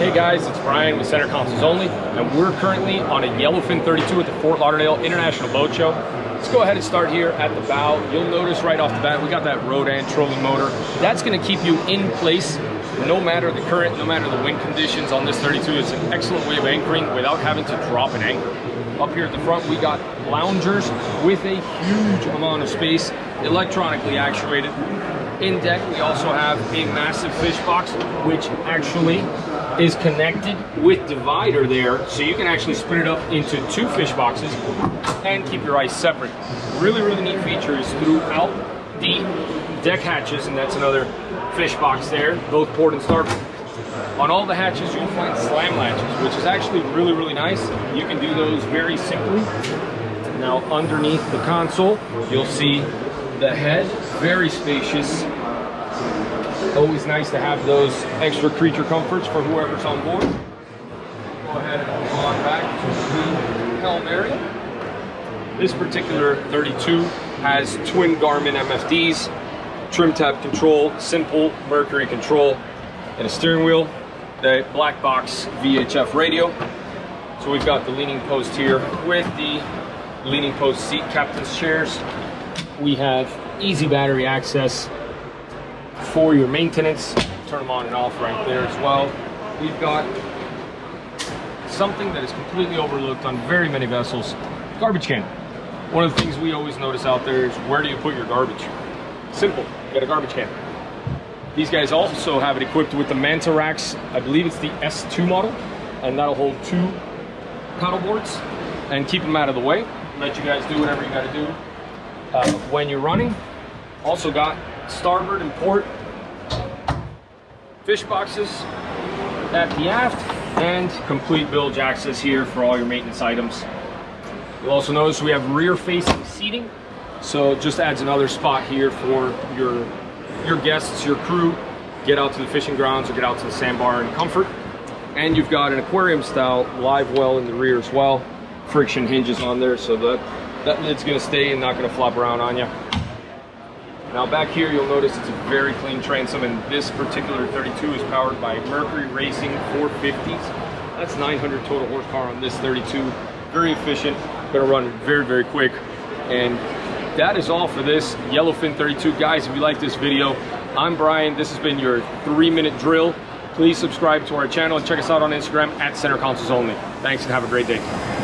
Hey guys, it's Brian with Center Consoles Only, and we're currently on a Yellowfin 32 at the Fort Lauderdale International Boat Show. Let's go ahead and start here at the bow. You'll notice right off the bat, we got that Rhodan trolling motor. That's gonna keep you in place no matter the current, no matter the wind conditions on this 32. It's an excellent way of anchoring without having to drop an anchor. Up here at the front, we got loungers with a huge amount of space, electronically actuated. In deck, we also have a massive fish box, which actually is connected with divider there, so you can actually split it up into two fish boxes and keep your ice separate. Really, really neat feature is throughout the deck hatches, and that's another fish box there, both port and starboard. On all the hatches, you'll find slam latches, which is actually really, really nice. You can do those very simply. Now, underneath the console, you'll see the head, very spacious. Always nice to have those extra creature comforts for whoever's on board. Go ahead and move on back to the helm area. This particular 32 has twin Garmin MFDs, trim tab control, simple Mercury control, and a steering wheel, the black box VHF radio. So we've got the leaning post here with the leaning post seat captain's chairs. We have easy battery access for your maintenance. Turn them on and off right there as well. We've got something that is completely overlooked on very many vessels, garbage can. One of the things we always notice out there is where do you put your garbage? Simple, you got a garbage can. These guys also have it equipped with the Manta racks. I believe it's the S2 model, and that'll hold two paddle boards and keep them out of the way. Let you guys do whatever you gotta do uh, when you're running. Also got starboard and port fish boxes at the aft and complete bilge access here for all your maintenance items. You'll also notice we have rear facing seating. So it just adds another spot here for your, your guests, your crew, get out to the fishing grounds or get out to the sandbar in comfort. And you've got an aquarium style live well in the rear as well. Friction hinges on there so that, that lid's gonna stay and not gonna flop around on you. Now back here, you'll notice it's a very clean transom, and this particular 32 is powered by Mercury Racing 450s. That's 900 total horsepower on this 32. Very efficient, gonna run very, very quick. And that is all for this Yellowfin 32. Guys, if you like this video, I'm Brian. This has been your three minute drill. Please subscribe to our channel and check us out on Instagram at Center Consoles Only. Thanks and have a great day.